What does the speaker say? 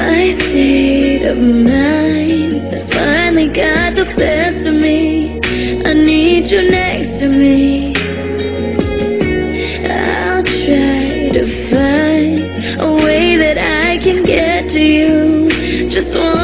My state of mind has finally got the best of me. I need you next to me. I'll try to find a way that I can get to you. Just one.